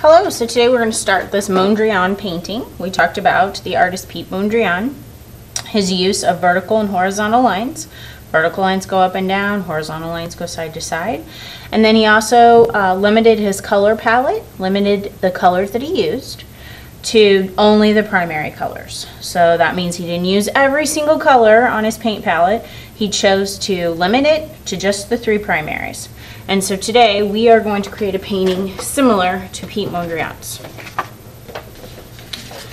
Hello, so today we're going to start this Mondrian painting. We talked about the artist Piet Mondrian, his use of vertical and horizontal lines. Vertical lines go up and down, horizontal lines go side to side. And then he also uh, limited his color palette, limited the colors that he used to only the primary colors. So that means he didn't use every single color on his paint palette. He chose to limit it to just the three primaries. And so today we are going to create a painting similar to Piet Mondrian's.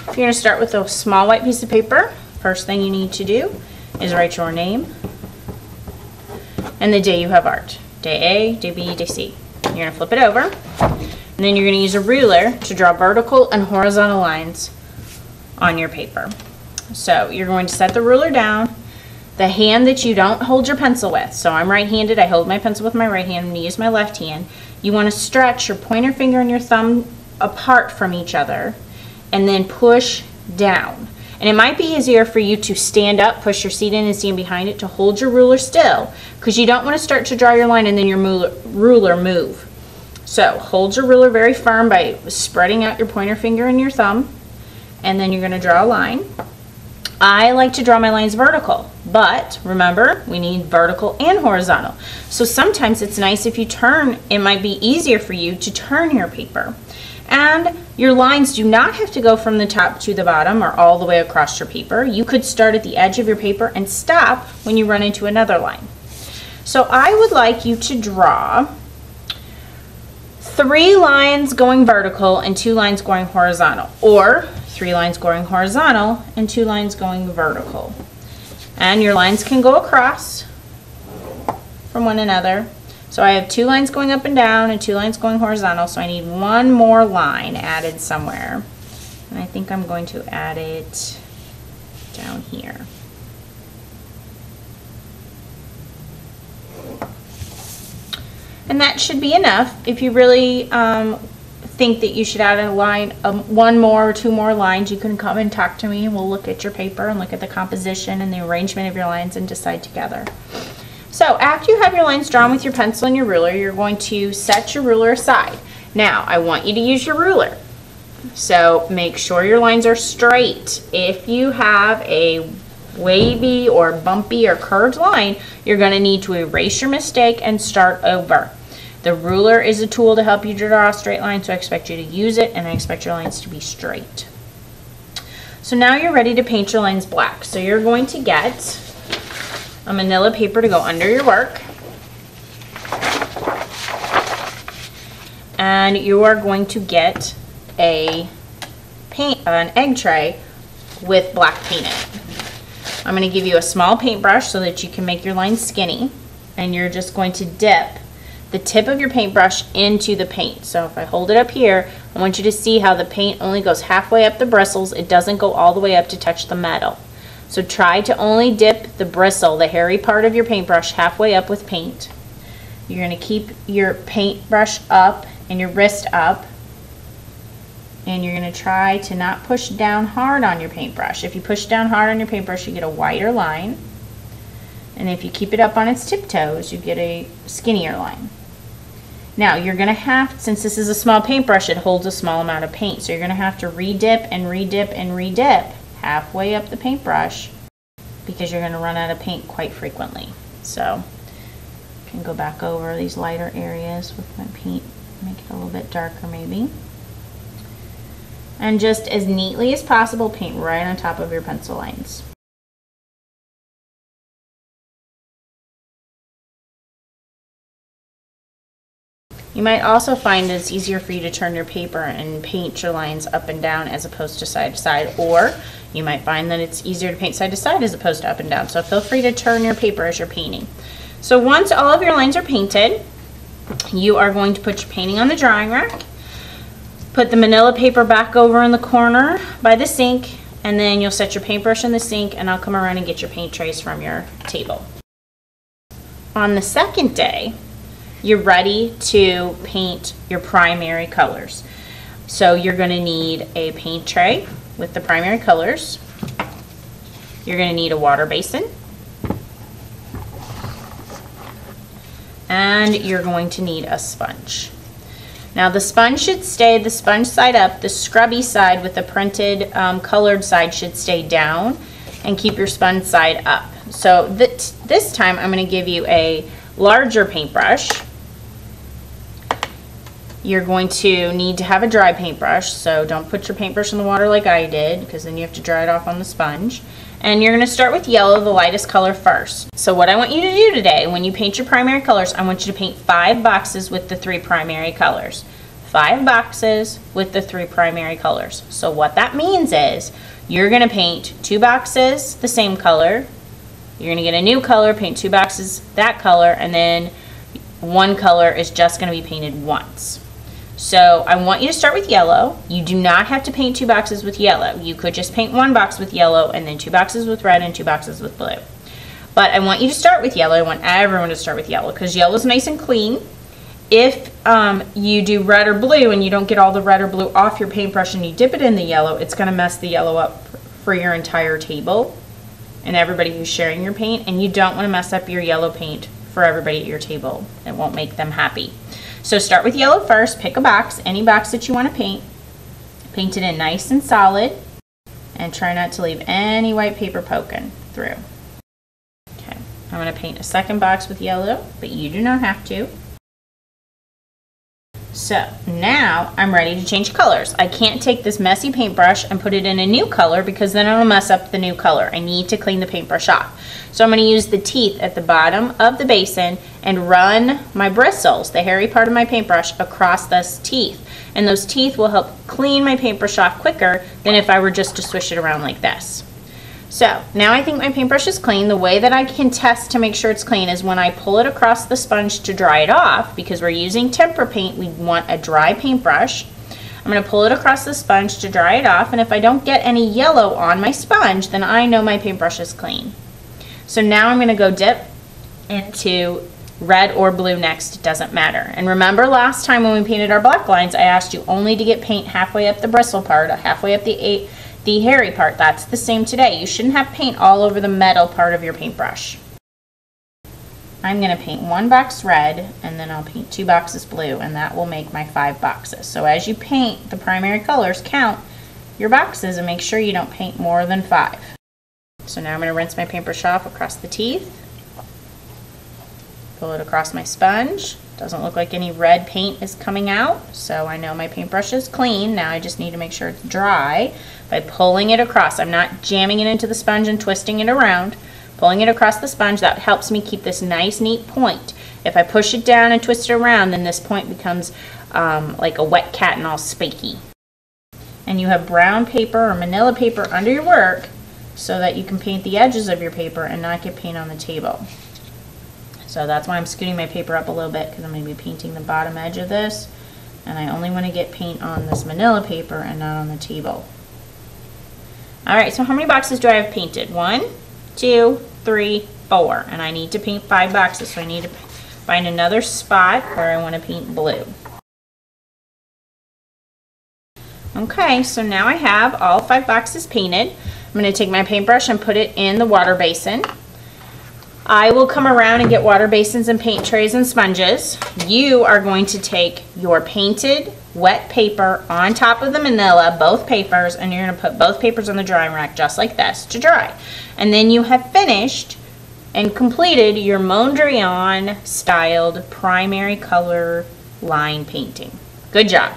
You're going to start with a small white piece of paper. First thing you need to do is write your name and the day you have art. Day A, day B, day C. You're going to flip it over and then you're going to use a ruler to draw vertical and horizontal lines on your paper. So you're going to set the ruler down the hand that you don't hold your pencil with. So I'm right-handed, I hold my pencil with my right hand, I'm to use my left hand. You want to stretch your pointer finger and your thumb apart from each other and then push down. And it might be easier for you to stand up, push your seat in and stand behind it to hold your ruler still because you don't want to start to draw your line and then your ruler move. So hold your ruler very firm by spreading out your pointer finger and your thumb and then you're going to draw a line. I like to draw my lines vertical, but remember, we need vertical and horizontal. So sometimes it's nice if you turn, it might be easier for you to turn your paper. And your lines do not have to go from the top to the bottom or all the way across your paper. You could start at the edge of your paper and stop when you run into another line. So I would like you to draw three lines going vertical and two lines going horizontal, or three lines going horizontal and two lines going vertical. And your lines can go across from one another. So I have two lines going up and down and two lines going horizontal, so I need one more line added somewhere. And I think I'm going to add it down here. And that should be enough. If you really um, think that you should add a line, um, one more or two more lines, you can come and talk to me and we'll look at your paper and look at the composition and the arrangement of your lines and decide together. So after you have your lines drawn with your pencil and your ruler, you're going to set your ruler aside. Now, I want you to use your ruler. So make sure your lines are straight. If you have a wavy or bumpy or curved line, you're going to need to erase your mistake and start over. The ruler is a tool to help you draw a straight line, so I expect you to use it and I expect your lines to be straight. So now you're ready to paint your lines black. So you're going to get a manila paper to go under your work. And you are going to get a paint, an egg tray with black paint in it. I'm going to give you a small paintbrush so that you can make your lines skinny. And you're just going to dip the tip of your paintbrush into the paint. So if I hold it up here, I want you to see how the paint only goes halfway up the bristles. It doesn't go all the way up to touch the metal. So try to only dip the bristle, the hairy part of your paintbrush, halfway up with paint. You're going to keep your paintbrush up and your wrist up. And you're going to try to not push down hard on your paintbrush. If you push down hard on your paintbrush, you get a wider line. And if you keep it up on its tiptoes, you get a skinnier line. Now you're going to have, since this is a small paintbrush, it holds a small amount of paint. So you're going to have to redip and redip and redip halfway up the paintbrush because you're going to run out of paint quite frequently. So I can go back over these lighter areas with my paint, make it a little bit darker maybe. And just as neatly as possible, paint right on top of your pencil lines. You might also find it's easier for you to turn your paper and paint your lines up and down as opposed to side to side, or you might find that it's easier to paint side to side as opposed to up and down. So feel free to turn your paper as you're painting. So once all of your lines are painted, you are going to put your painting on the drying rack, put the manila paper back over in the corner by the sink, and then you'll set your paintbrush in the sink and I'll come around and get your paint trays from your table. On the second day, you're ready to paint your primary colors. So you're going to need a paint tray with the primary colors. You're going to need a water basin. And you're going to need a sponge. Now the sponge should stay the sponge side up, the scrubby side with the printed um, colored side should stay down and keep your sponge side up. So th this time I'm going to give you a larger paintbrush. You're going to need to have a dry paintbrush, so don't put your paintbrush in the water like I did because then you have to dry it off on the sponge. And you're going to start with yellow, the lightest color first. So what I want you to do today, when you paint your primary colors, I want you to paint five boxes with the three primary colors. Five boxes with the three primary colors. So what that means is you're going to paint two boxes the same color. You're going to get a new color, paint two boxes that color, and then one color is just going to be painted once. So I want you to start with yellow. You do not have to paint two boxes with yellow. You could just paint one box with yellow and then two boxes with red and two boxes with blue. But I want you to start with yellow. I want everyone to start with yellow because yellow is nice and clean. If um, you do red or blue and you don't get all the red or blue off your paintbrush and you dip it in the yellow, it's going to mess the yellow up for your entire table and everybody who's sharing your paint. And you don't want to mess up your yellow paint for everybody at your table. It won't make them happy. So start with yellow first, pick a box, any box that you want to paint. Paint it in nice and solid and try not to leave any white paper poking through. Okay, I'm going to paint a second box with yellow, but you do not have to. So now I'm ready to change colors. I can't take this messy paintbrush and put it in a new color because then it'll mess up the new color. I need to clean the paintbrush off. So I'm going to use the teeth at the bottom of the basin and run my bristles, the hairy part of my paintbrush, across those teeth. And those teeth will help clean my paintbrush off quicker than if I were just to swish it around like this. So now I think my paintbrush is clean. The way that I can test to make sure it's clean is when I pull it across the sponge to dry it off, because we're using tempera paint, we want a dry paintbrush. I'm going to pull it across the sponge to dry it off, and if I don't get any yellow on my sponge, then I know my paintbrush is clean. So now I'm going to go dip into red or blue next, doesn't matter. And remember last time when we painted our black lines, I asked you only to get paint halfway up the bristle part, halfway up the eight, the hairy part, that's the same today. You shouldn't have paint all over the metal part of your paintbrush. I'm going to paint one box red and then I'll paint two boxes blue and that will make my five boxes. So as you paint the primary colors, count your boxes and make sure you don't paint more than five. So now I'm going to rinse my paintbrush off across the teeth, pull it across my sponge, doesn't look like any red paint is coming out, so I know my paintbrush is clean. Now I just need to make sure it's dry by pulling it across. I'm not jamming it into the sponge and twisting it around. Pulling it across the sponge, that helps me keep this nice, neat point. If I push it down and twist it around, then this point becomes um, like a wet cat and all spiky. And you have brown paper or manila paper under your work so that you can paint the edges of your paper and not get paint on the table. So that's why I'm scooting my paper up a little bit because I'm going to be painting the bottom edge of this. And I only want to get paint on this manila paper and not on the table. Alright, so how many boxes do I have painted? One, two, three, four. And I need to paint five boxes, so I need to find another spot where I want to paint blue. Okay, so now I have all five boxes painted. I'm going to take my paintbrush and put it in the water basin. I will come around and get water basins and paint trays and sponges. You are going to take your painted wet paper on top of the manila, both papers, and you're going to put both papers on the drying rack just like this to dry. And then you have finished and completed your Mondrian styled primary color line painting. Good job.